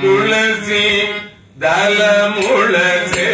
ತುಳಸಿ ದಲ ಮುಳಸೆ